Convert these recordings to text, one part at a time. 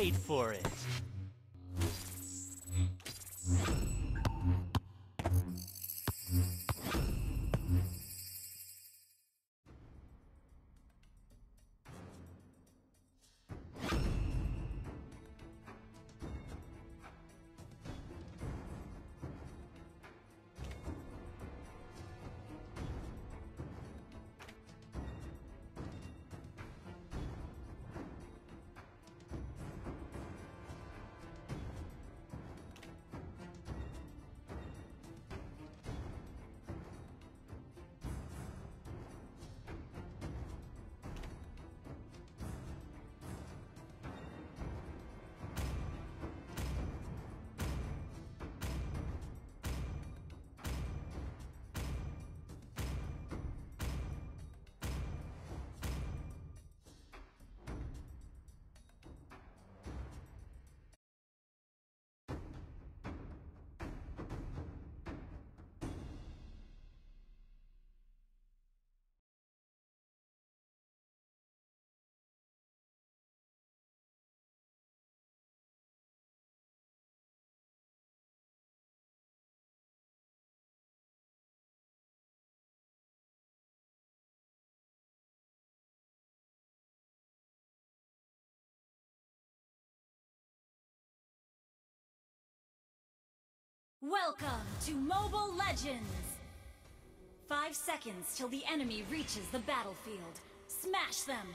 wait for it. Welcome to Mobile Legends! Five seconds till the enemy reaches the battlefield. Smash them!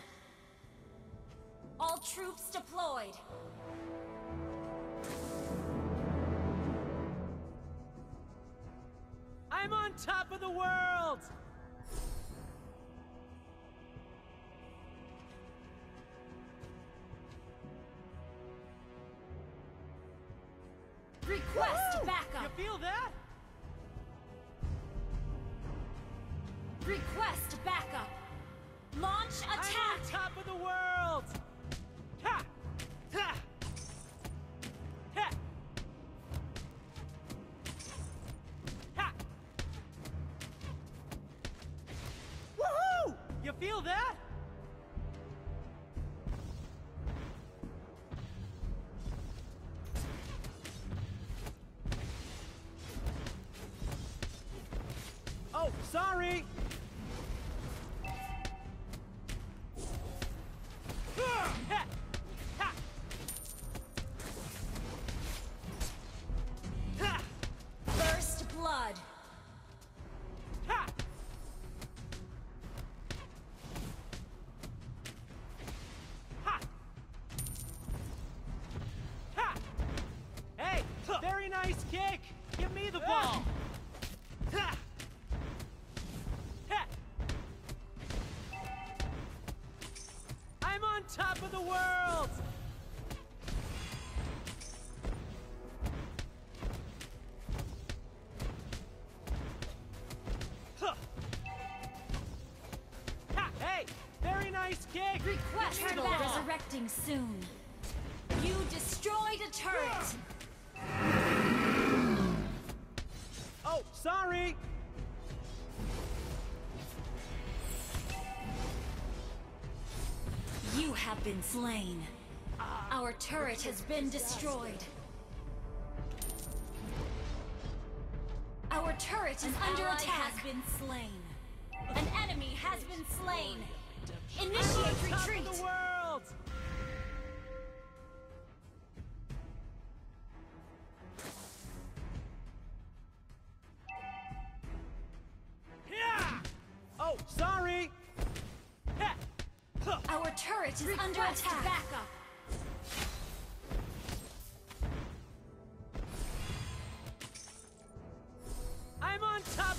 All troops deployed! I'm on top of the world! Request feel that? Request backup! Launch attack. I'm on top of the world! Ha! Sorry! Ha! Ha! Ha! First blood! Ha! Ha! Ha! Hey, very nice kick! Give me the ball! Ball. Resurrecting soon. You destroyed a turret! Oh, sorry! You have been slain. Our turret has been destroyed. Our turret is under attack. has been slain. An enemy has been slain. Initiate retreat.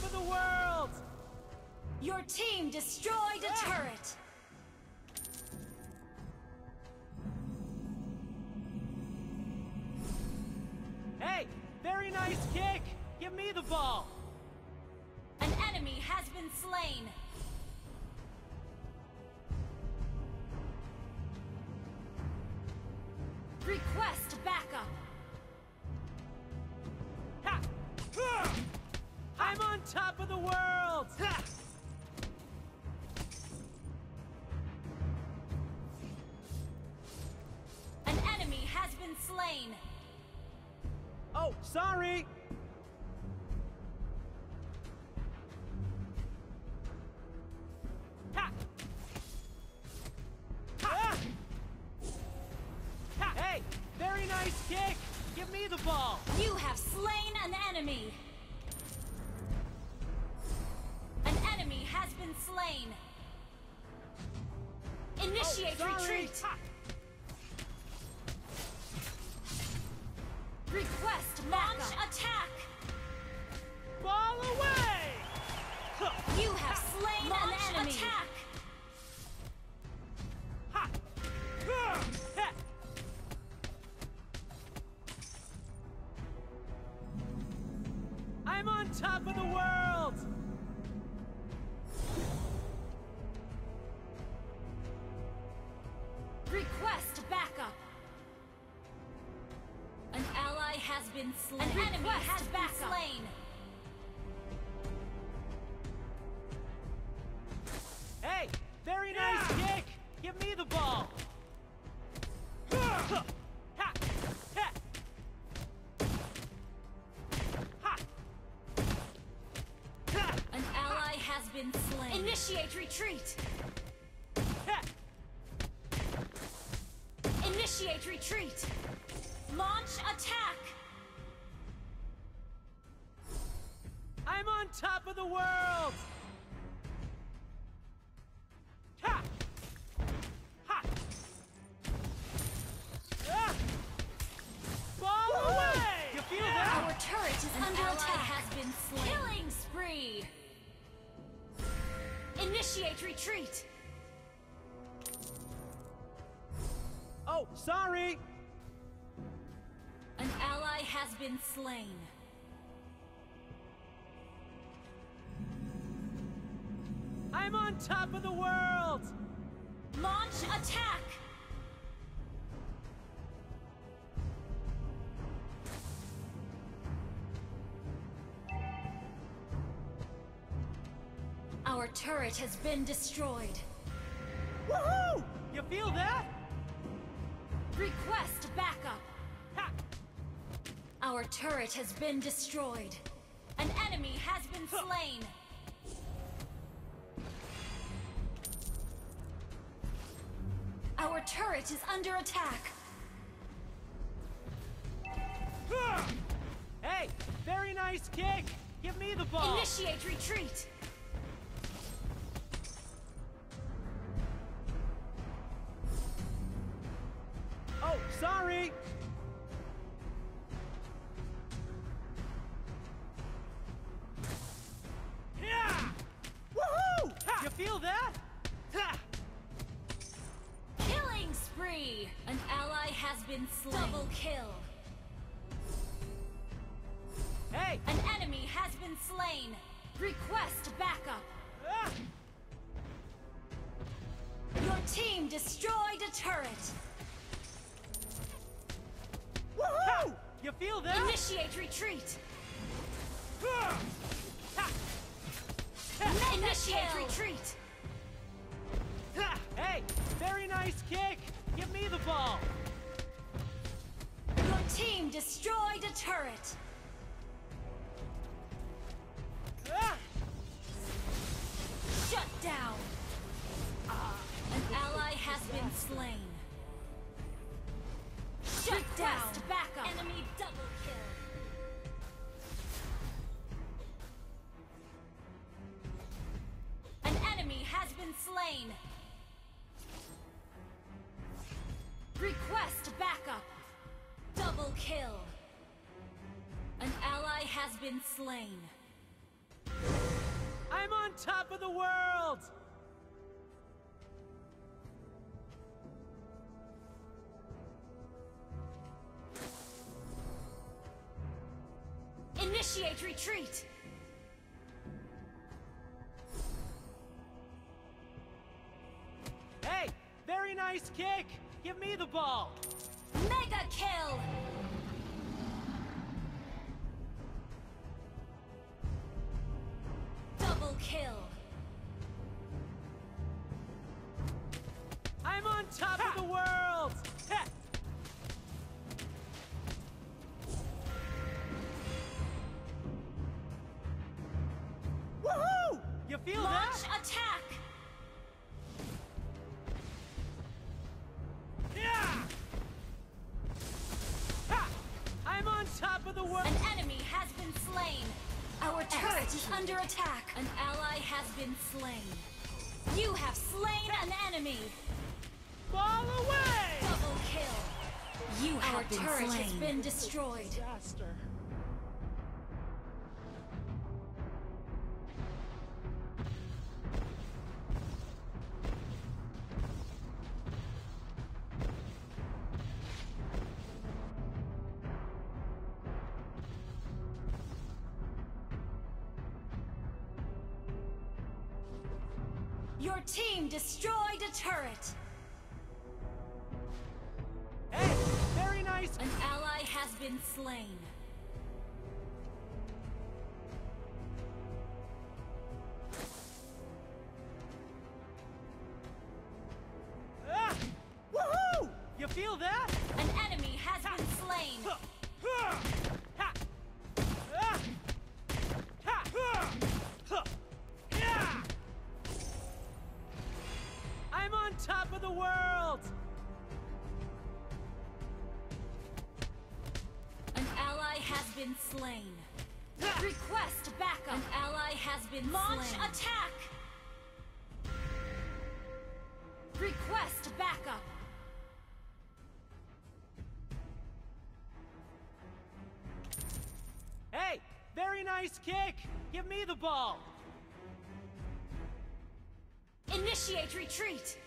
Of the world! Your team destroyed a ah! turret. Hey, very nice kick! Give me the ball! An enemy has been slain. been slain. Oh, sorry! An enemy has been slain. Hey! Very nice kick! Give me the ball! Ha! Ha! Ha! Ha! Ha! An ally has been slain. Initiate retreat. Initiate retreat. Launch attack. On top of the world! Ha! Ha! Ah! Ball away! You feel that? Our turret is An under ally attack. has been slain. Killing spree. Initiate retreat. Oh, sorry! An ally has been slain. Top of the world! Launch attack. Our turret has been destroyed. Woohoo! You feel that? Request backup. Ha! Our turret has been destroyed. An enemy has been slain. Turret is under attack. Hey! Very nice kick! Give me the ball! Initiate retreat. Feel that? Initiate retreat. Initiate retreat. Hey! Very nice kick! Give me the ball! Your team destroyed a turret. Shut down. An ally has been slain. Shut down. Request. Slain. Request backup. Double kill. An ally has been slain. I'm on top of the world! Initiate retreat. Nice kick! Give me the ball! Mega kill. Double kill. Attack. An ally has been slain. You have slain an enemy. Fall away! Double kill. You have Our been turret has been destroyed. Disaster. Your team destroyed a turret. Hey, very nice. An ally has been slain. Slain. Request backup. An ally has been Launch slain. attack. Request backup. Hey, very nice kick! Give me the ball! Initiate retreat.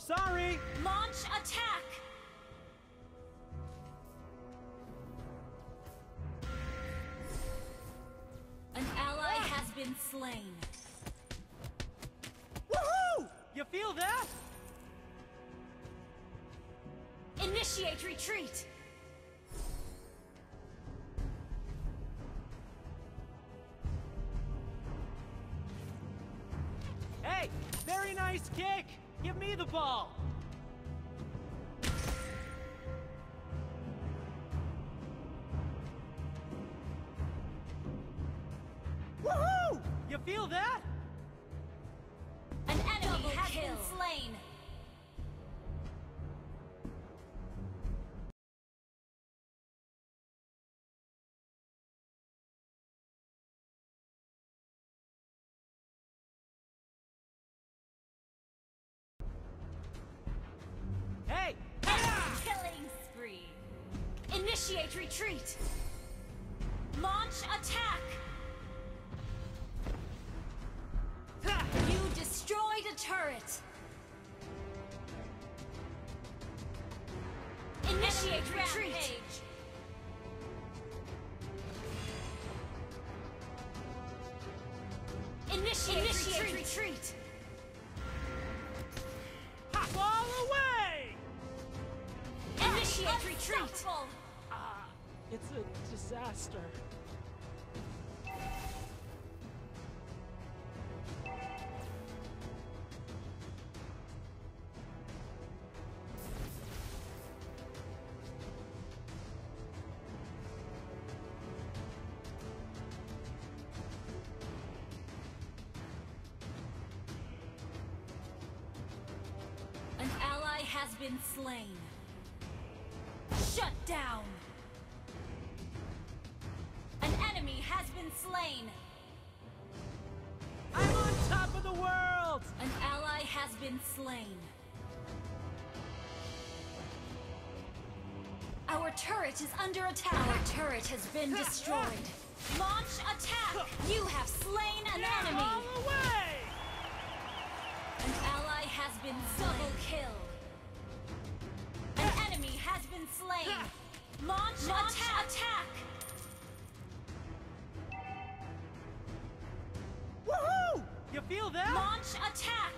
Sorry! Launch attack. An ally ah. has been slain. Woohoo! You feel that? Initiate retreat. Hey, very nice kick! Give the ball! Woohoo! You feel that? An enemy has been slain. Initiate retreat. Launch attack. You destroyed a turret. Initiate retreat. Initiate, retreat. retreat. Ha! Fall away! Initiate retreat. It's a disaster. Been slain. I'm on top of the world! An ally has been slain. Our turret is under attack. Our turret has been destroyed. Launch attack! You have slain an Yeah, enemy. Fall away! An ally has been double kill. An enemy has been slain. Launch, attack. attack. Woohoo! You feel that? Launch attack!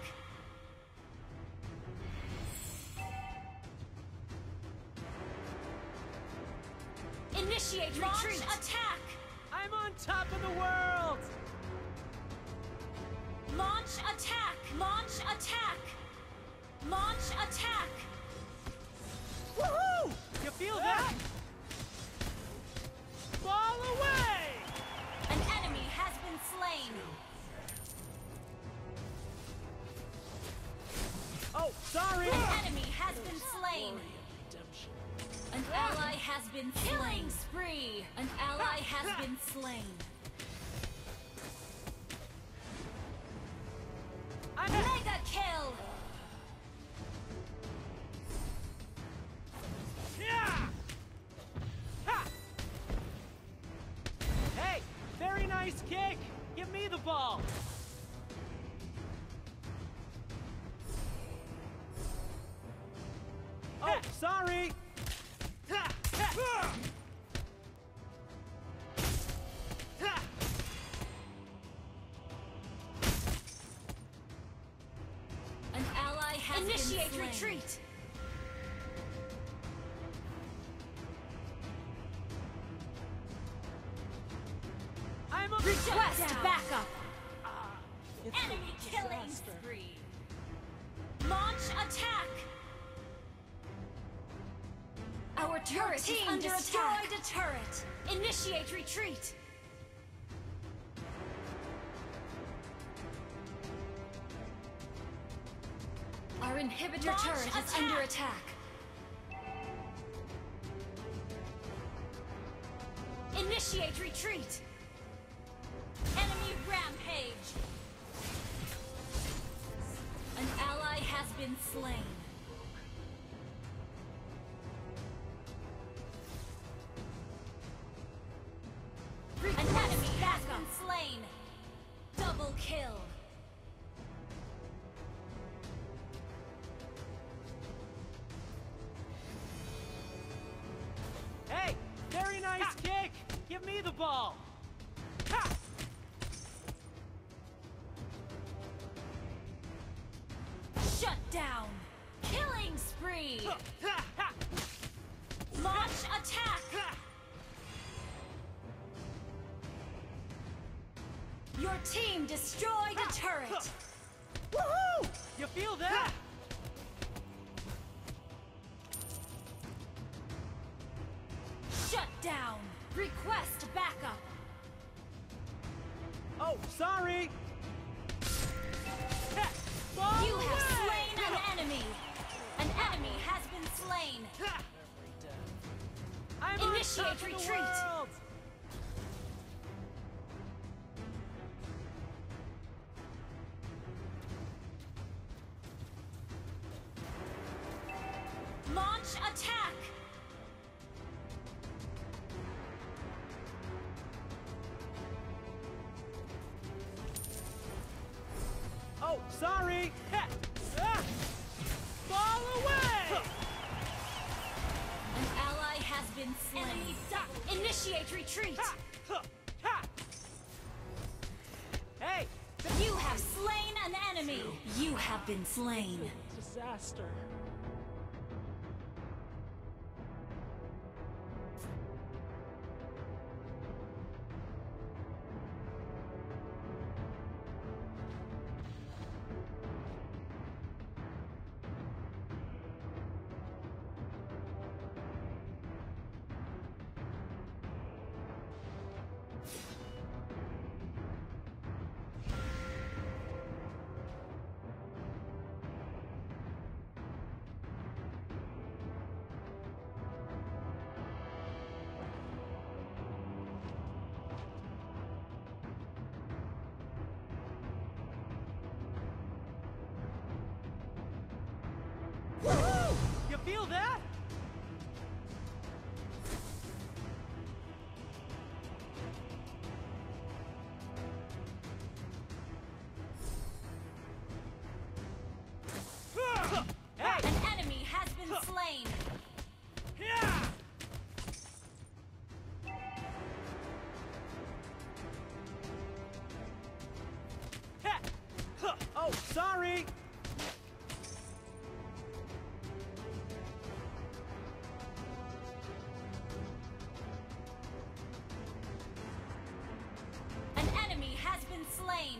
Initiate Launch retreat! attack! I'm on top of the world! Launch attack! Launch attack! Launch attack! Woohoo! You feel that? Ah! Fall away! An enemy has been slain! Oh, sorry! An enemy has been slain! An ally has been killing spree! An ally has been slain! Mega kill! Yeah! Ha! Hey, very nice kick! Give me the ball! Initiate retreat. I'm a Request down. backup. Ah, it's Enemy killing spree. Launch attack. Our turret is Team under destroyed attack. a turret. Initiate retreat. Inhibitor Launch turret is under attack. Initiate retreat. Enemy rampage. An ally has been slain. An enemy has been slain. Double kill. Ball. Ha! Shut down. Killing spree. Launch attack. Your team destroyed a turret. Woohoo! You feel that? Oh, sorry. Ball You have slain an enemy. An enemy has been slain. Initiate retreat. Sorry. Ha! Ah! Away! An ally has been slain. Enemy double. Initiate retreat. Ha! Ha! Ha! Hey, You have slain an enemy. You have been slain. disaster. You feel that? Slain.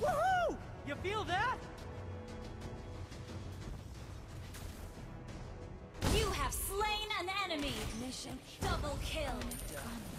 Woohoo! You feel that? You have slain an enemy. Mission Double kill.